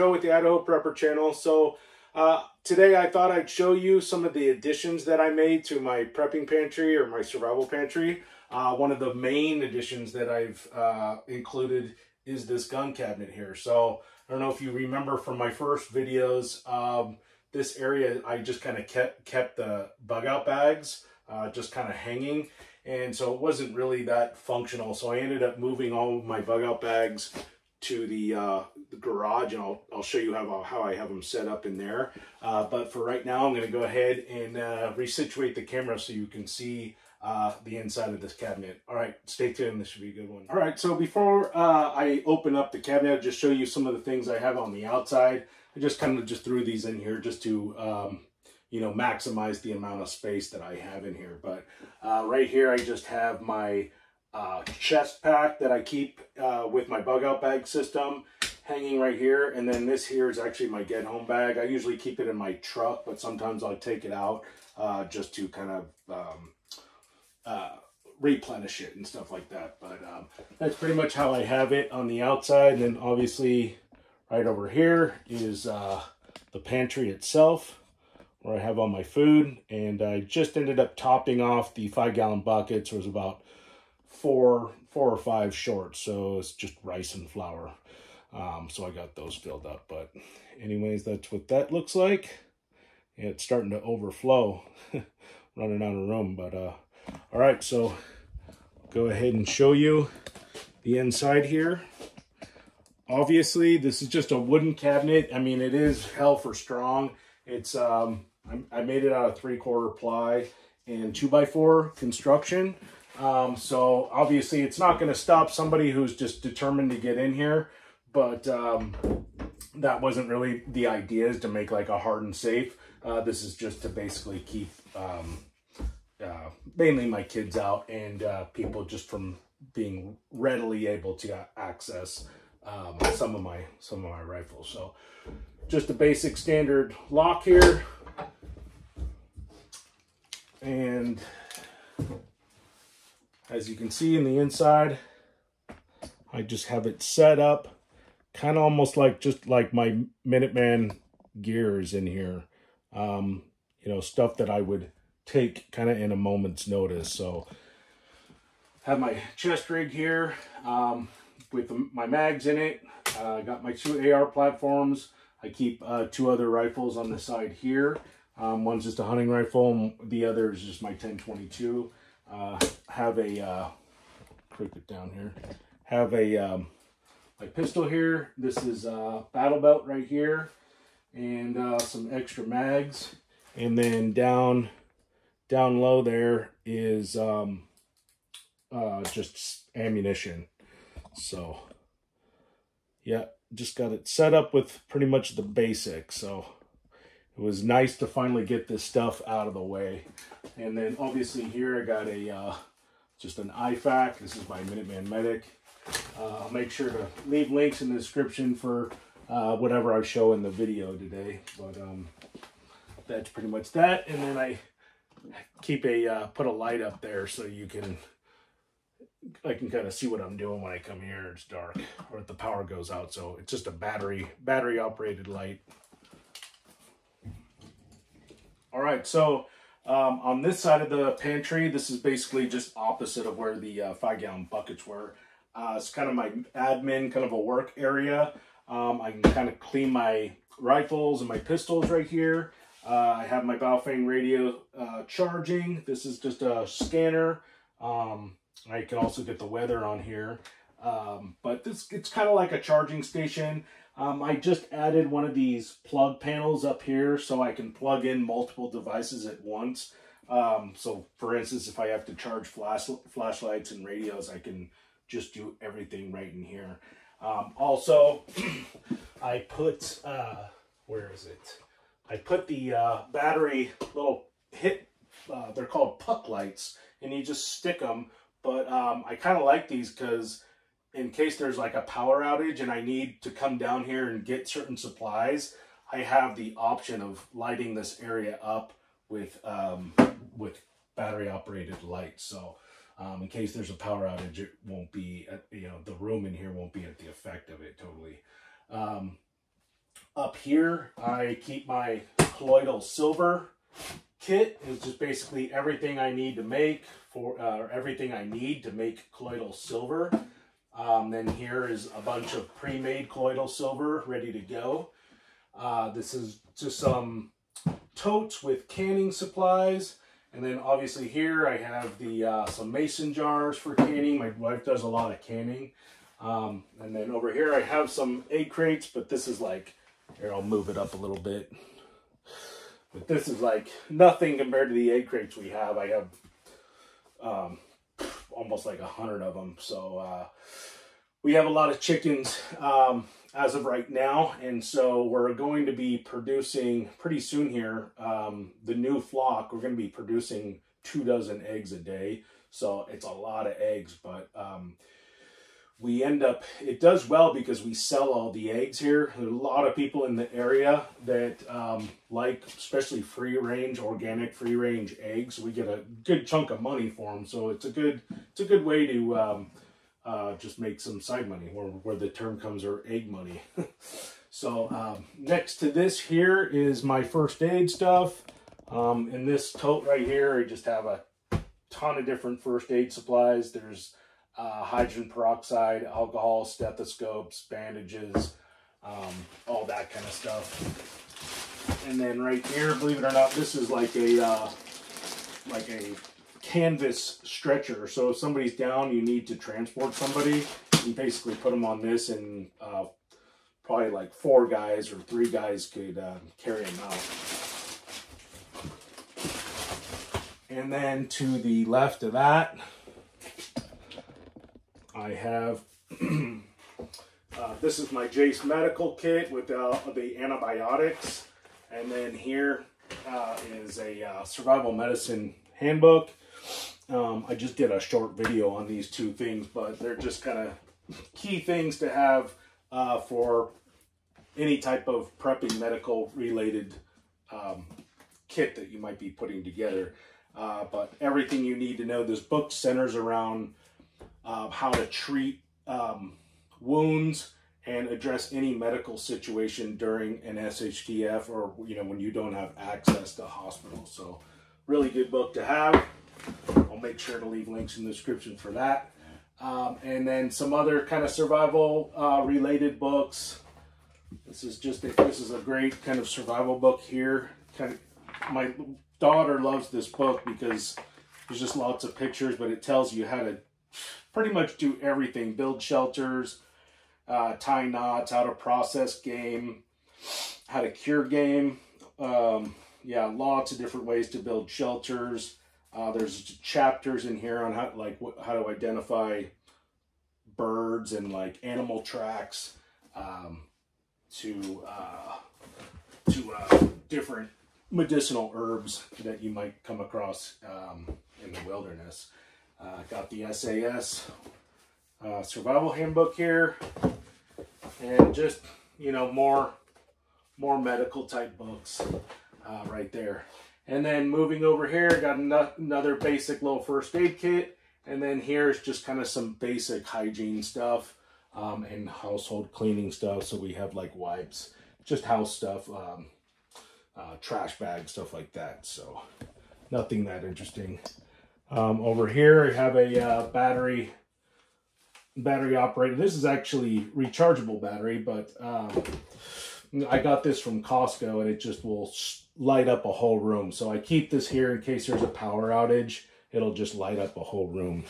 Joe with the Idaho Prepper channel. So uh, today I thought I'd show you some of the additions that I made to my prepping pantry or my survival pantry. Uh, one of the main additions that I've uh, included is this gun cabinet here. So I don't know if you remember from my first videos, um, this area I just kind of kept, kept the bug out bags uh, just kind of hanging. And so it wasn't really that functional. So I ended up moving all of my bug out bags to the, uh, the garage and I'll, I'll show you how, how I have them set up in there. Uh, but for right now, I'm going to go ahead and uh, resituate the camera so you can see uh, the inside of this cabinet. All right, stay tuned. This should be a good one. All right, so before uh, I open up the cabinet, I'll just show you some of the things I have on the outside. I just kind of just threw these in here just to, um, you know, maximize the amount of space that I have in here. But uh, right here, I just have my uh, chest pack that I keep uh, with my bug out bag system hanging right here. And then this here is actually my get home bag. I usually keep it in my truck, but sometimes I'll take it out uh, just to kind of um, uh, replenish it and stuff like that. But um, that's pretty much how I have it on the outside. And then obviously right over here is uh, the pantry itself where I have all my food. And I just ended up topping off the five gallon buckets. It was about four, four or five short. So it's just rice and flour. Um, so I got those filled up. But anyways, that's what that looks like. It's starting to overflow, running out of room. But uh, all right, so go ahead and show you the inside here. Obviously, this is just a wooden cabinet. I mean, it is hell for strong. It's um, I made it out of three quarter ply and two by four construction. Um, so obviously it's not going to stop somebody who's just determined to get in here, but um, that wasn't really the idea is to make like a hardened safe. Uh, this is just to basically keep um, uh, mainly my kids out and uh, people just from being readily able to access um, some of my some of my rifles. So just a basic standard lock here. And as you can see in the inside, I just have it set up kind of almost like just like my Minuteman gears in here. Um, you know, stuff that I would take kind of in a moment's notice. So have my chest rig here um, with my mags in it. I uh, got my two AR platforms. I keep uh, two other rifles on the side here. Um, one's just a hunting rifle, the other is just my 1022. Uh, have a, uh, it down here, have a um, my pistol here. This is a battle belt right here, and uh, some extra mags. And then down down low there is um, uh, just ammunition. So, yeah, just got it set up with pretty much the basics. So, it was nice to finally get this stuff out of the way. And then obviously here I got a uh, just an IFAK. This is my Minuteman Medic. Uh, I'll make sure to leave links in the description for uh, whatever I show in the video today. But um, that's pretty much that. And then I keep a uh, put a light up there so you can I can kind of see what I'm doing when I come here. It's dark or if the power goes out. So it's just a battery battery operated light. All right, so um, on this side of the pantry, this is basically just opposite of where the uh, five gallon buckets were. Uh, it's kind of my admin, kind of a work area. Um, I can kind of clean my rifles and my pistols right here. Uh, I have my Baofeng radio uh, charging. This is just a scanner. Um, I can also get the weather on here. Um, but this it's kind of like a charging station. Um, I just added one of these plug panels up here so I can plug in multiple devices at once. Um, so for instance, if I have to charge flash, flashlights and radios, I can just do everything right in here. Um, also, I put, uh, where is it? I put the uh, battery little hit, uh, they're called puck lights, and you just stick them. But um, I kind of like these because in case there's like a power outage and I need to come down here and get certain supplies, I have the option of lighting this area up with um, with battery operated lights. So um, in case there's a power outage, it won't be, at, you know, the room in here won't be at the effect of it totally. Um, up here, I keep my colloidal silver kit. It's just basically everything I need to make for uh, everything I need to make colloidal silver. Um, then here is a bunch of pre-made colloidal silver ready to go. Uh, this is just some totes with canning supplies. And then obviously here I have the uh, some mason jars for canning. My wife does a lot of canning. Um, and then over here I have some egg crates, but this is like, here I'll move it up a little bit. But this is like nothing compared to the egg crates we have. I have um, almost like a hundred of them. So uh, we have a lot of chickens um, as of right now. And so we're going to be producing pretty soon here, um, the new flock, we're going to be producing two dozen eggs a day. So it's a lot of eggs, but um, we end up, it does well because we sell all the eggs here. There are a lot of people in the area that um, like, especially free range, organic free range eggs. We get a good chunk of money for them. So it's a good, it's a good way to um, uh, just make some side money where, where the term comes or egg money. so um, next to this here is my first aid stuff. Um, in this tote right here, I just have a ton of different first aid supplies. There's uh, hydrogen peroxide, alcohol, stethoscopes, bandages, um, all that kind of stuff. And then right here, believe it or not, this is like a uh, like a canvas stretcher. So if somebody's down, you need to transport somebody. You basically put them on this, and uh, probably like four guys or three guys could uh, carry them out. And then to the left of that, I have, uh, this is my Jase Medical Kit with uh, the antibiotics. And then here uh, is a uh, survival medicine handbook. Um, I just did a short video on these two things, but they're just kind of key things to have uh, for any type of prepping medical related um, kit that you might be putting together. Uh, but everything you need to know, this book centers around uh, how to treat um, wounds and address any medical situation during an SHTF or, you know, when you don't have access to hospital. So really good book to have. I'll make sure to leave links in the description for that. Um, and then some other kind of survival uh, related books. This is just a, this is a great kind of survival book here. Kind of, my daughter loves this book because there's just lots of pictures, but it tells you how to pretty much do everything. Build shelters, uh, tie knots, how to process game, how to cure game. Um, yeah, lots of different ways to build shelters. Uh, there's chapters in here on how like how to identify birds and like animal tracks um, to uh, to uh, different medicinal herbs that you might come across um, in the wilderness. Uh, got the SAS uh, survival handbook here, and just you know more more medical type books uh, right there. And then moving over here, I got another basic little first aid kit. And then here's just kind of some basic hygiene stuff um, and household cleaning stuff. So we have like wipes, just house stuff, um, uh, trash bags, stuff like that. So nothing that interesting. Um, over here, I have a uh, battery battery operated. This is actually rechargeable battery, but um, I got this from Costco and it just will light up a whole room. So I keep this here in case there's a power outage. It'll just light up a whole room.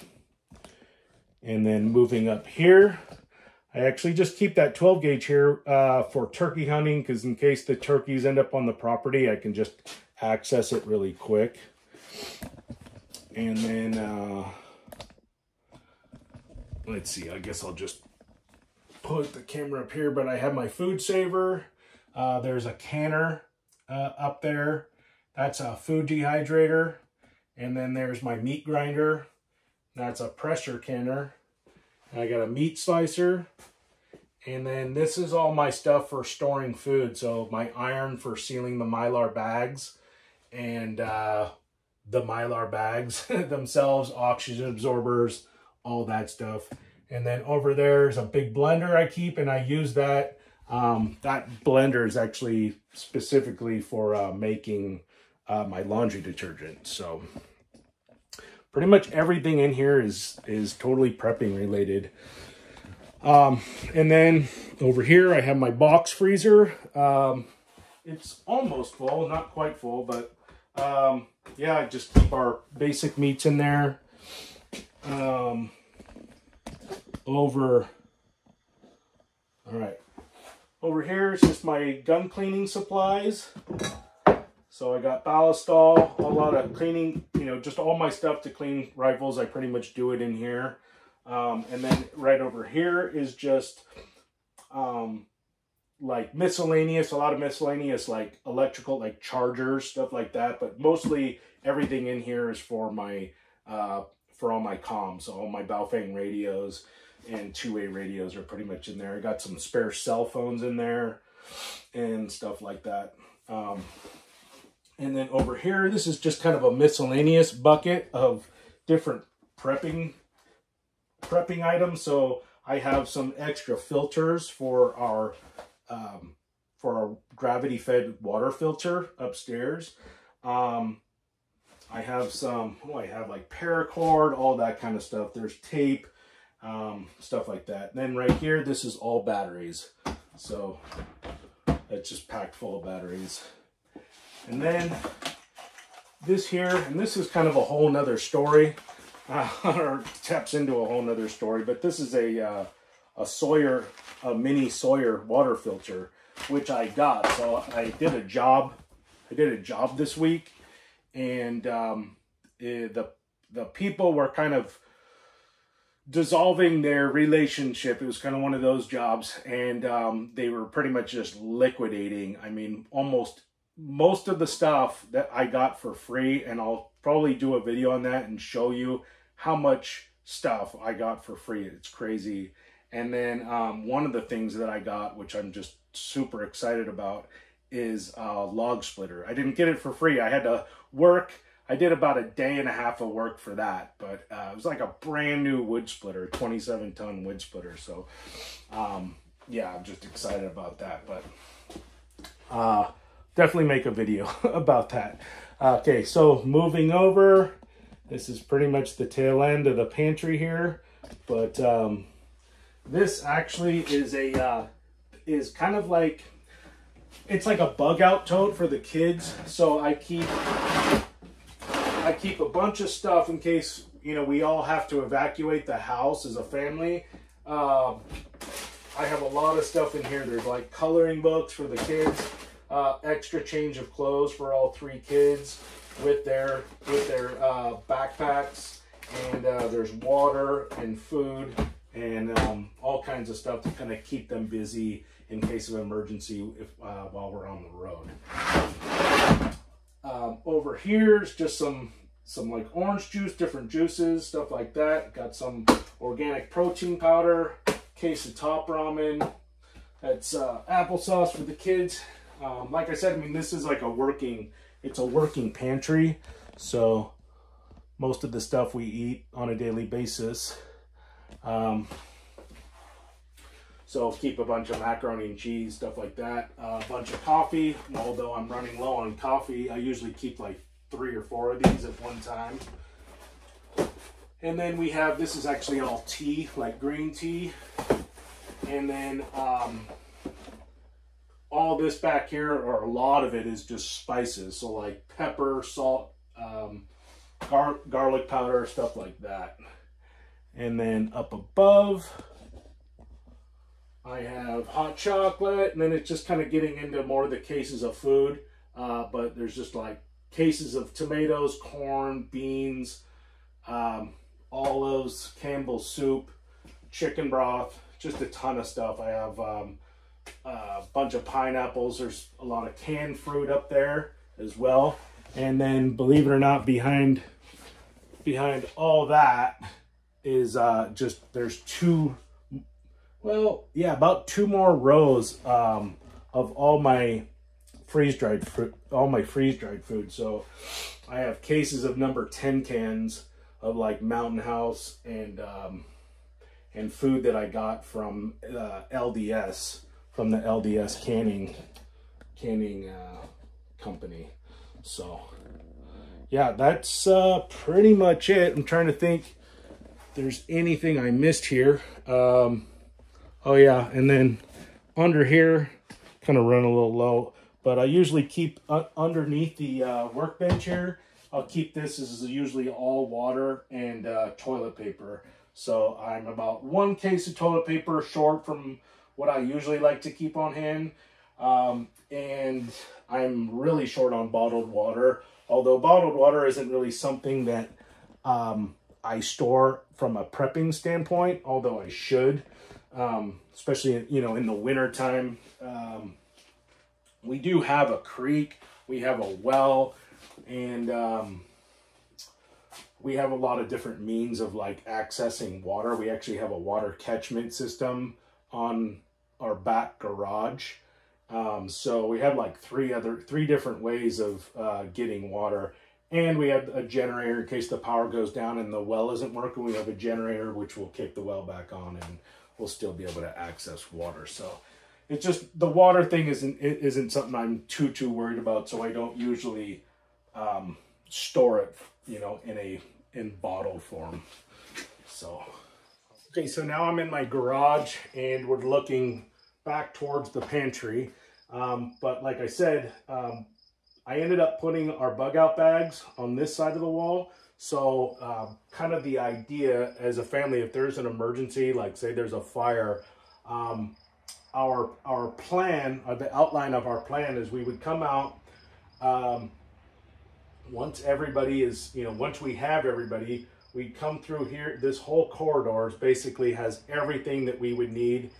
And then moving up here, I actually just keep that 12 gauge here uh, for turkey hunting because in case the turkeys end up on the property, I can just access it really quick. And then, uh, let's see, I guess I'll just put the camera up here, but I have my food saver. Uh, there's a canner uh, up there. That's a food dehydrator. And then there's my meat grinder. That's a pressure canner. And I got a meat slicer. And then this is all my stuff for storing food. So my iron for sealing the Mylar bags and uh, the Mylar bags themselves, oxygen absorbers, all that stuff. And then over there is a big blender I keep and I use that Um, that blender is actually specifically for uh, making uh, my laundry detergent. So pretty much everything in here is is totally prepping related. Um, and then over here I have my box freezer. Um, it's almost full, not quite full, but um, yeah, I just keep our basic meats in there. Um, over, all right, over here is just my gun cleaning supplies. So I got Ballistol, a lot of cleaning, you know, just all my stuff to clean rifles. I pretty much do it in here. Um, and then right over here is just um, like miscellaneous, a lot of miscellaneous like electrical, like chargers, stuff like that. But mostly everything in here is for my, uh, for all my comms. All my Baofeng radios and two-way radios are pretty much in there. I got some spare cell phones in there and stuff like that. Um, and then over here, this is just kind of a miscellaneous bucket of different prepping prepping items. So I have some extra filters for our um, for our gravity fed water filter upstairs. Um, I have some, oh, I have like paracord, all that kind of stuff. There's tape, um, stuff like that. And then right here, this is all batteries. So it's just packed full of batteries. And then this here, and this is kind of a whole nother story, uh, or taps into a whole nother story, but this is a, uh, a Sawyer, a mini Sawyer water filter, which I got. So I did a job, I did a job this week, and um, it, the, the people were kind of dissolving their relationship. It was kind of one of those jobs, and um, they were pretty much just liquidating. I mean, almost most of the stuff that I got for free, and I'll probably do a video on that and show you how much stuff I got for free. It's crazy. And then um, one of the things that I got, which I'm just super excited about, is a log splitter. I didn't get it for free. I had to work. I did about a day and a half of work for that, but uh, it was like a brand new wood splitter, 27 ton wood splitter. So, um, yeah, I'm just excited about that. But uh, definitely make a video about that. Okay, so moving over, this is pretty much the tail end of the pantry here, but um, this actually is a uh, is kind of like it's like a bug out tote for the kids. So I keep I keep a bunch of stuff in case you know we all have to evacuate the house as a family. Um, I have a lot of stuff in here. There's like coloring books for the kids, uh, extra change of clothes for all three kids with their with their uh, backpacks, and uh, there's water and food and um, all kinds of stuff to kind of keep them busy in case of emergency if, uh, while we're on the road. Um, over here is just some some like orange juice, different juices, stuff like that. Got some organic protein powder, case of top ramen. That's uh, applesauce for the kids. Um, like I said, I mean, this is like a working, it's a working pantry. So most of the stuff we eat on a daily basis um, so keep a bunch of macaroni and cheese, stuff like that. Uh, a bunch of coffee, although I'm running low on coffee, I usually keep like three or four of these at one time. And then we have, this is actually all tea, like green tea. And then um, all this back here, or a lot of it is just spices. So like pepper, salt, um, gar garlic powder, stuff like that. And then up above, I have hot chocolate, and then it's just kind of getting into more of the cases of food. Uh, but there's just like cases of tomatoes, corn, beans, um, olives, Campbell's soup, chicken broth, just a ton of stuff. I have um, a bunch of pineapples. There's a lot of canned fruit up there as well. And then, believe it or not, behind behind all that is uh, just there's two, well, yeah, about two more rows um, of all my freeze dried fruit, all my freeze dried food. So I have cases of number 10 cans of like Mountain House and um, and food that I got from uh, LDS from the LDS canning canning uh, company. So yeah, that's uh, pretty much it. I'm trying to think there's anything I missed here. Um, oh yeah, and then under here, kind of run a little low, but I usually keep uh, underneath the uh, workbench here. I'll keep this, this is usually all water and uh, toilet paper. So I'm about one case of toilet paper short from what I usually like to keep on hand. Um, and I'm really short on bottled water. Although bottled water isn't really something that um, I store from a prepping standpoint, although I should, um, especially, you know, in the winter time. We do have a creek, we have a well, and um, we have a lot of different means of like accessing water. We actually have a water catchment system on our back garage. Um, so we have like three other, three different ways of uh, getting water. And we have a generator in case the power goes down and the well isn't working. We have a generator which will kick the well back on and we'll still be able to access water. So it's just the water thing isn't isn't something I'm too too worried about. So I don't usually um, store it, you know, in a in bottle form. So okay, so now I'm in my garage and we're looking back towards the pantry. Um, but like I said, um, I ended up putting our bug out bags on this side of the wall. So um, kind of the idea as a family, if there's an emergency, like say there's a fire, um, our our plan, or the outline of our plan is we would come out um, once everybody is, you know, once we have everybody, we come through here. This whole corridor basically has everything that we would need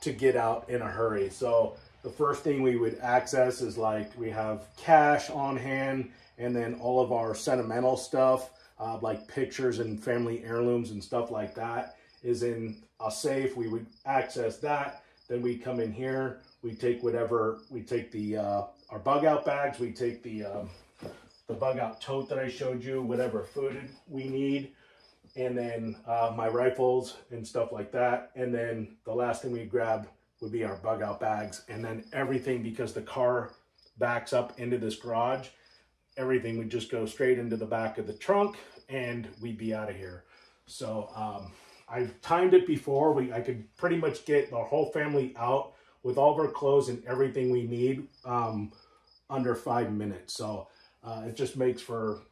to get out in a hurry. So the first thing we would access is like we have cash on hand and then all of our sentimental stuff uh, like pictures and family heirlooms and stuff like that is in a safe. We would access that. Then we come in here. We take whatever, we take the uh, our bug out bags. We take the um, the bug out tote that I showed you, whatever food we need and then uh, my rifles and stuff like that. And then the last thing we grab would be our bug out bags. And then everything, because the car backs up into this garage, everything would just go straight into the back of the trunk and we'd be out of here. So um, I've timed it before. We I could pretty much get the whole family out with all of our clothes and everything we need um, under five minutes. So uh, it just makes for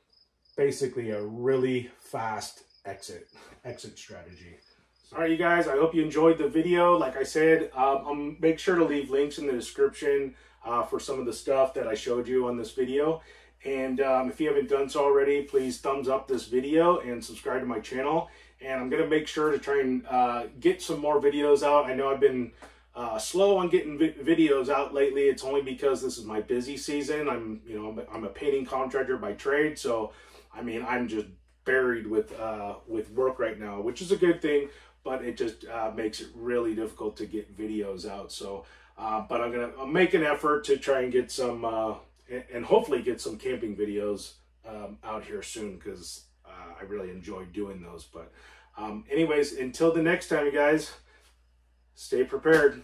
basically a really fast exit exit strategy. All right, you guys, I hope you enjoyed the video. Like I said, um, I'll make sure to leave links in the description uh, for some of the stuff that I showed you on this video. And um, if you haven't done so already, please thumbs up this video and subscribe to my channel. And I'm going to make sure to try and uh, get some more videos out. I know I've been uh, slow on getting vi videos out lately. It's only because this is my busy season. I'm, you know, I'm a painting contractor by trade. So, I mean, I'm just buried with uh, with work right now, which is a good thing, but it just uh, makes it really difficult to get videos out. So, uh, but I'm gonna make an effort to try and get some and hopefully get some camping videos um, out here soon because uh, I really enjoy doing those. But um, anyways, until the next time, you guys, stay prepared.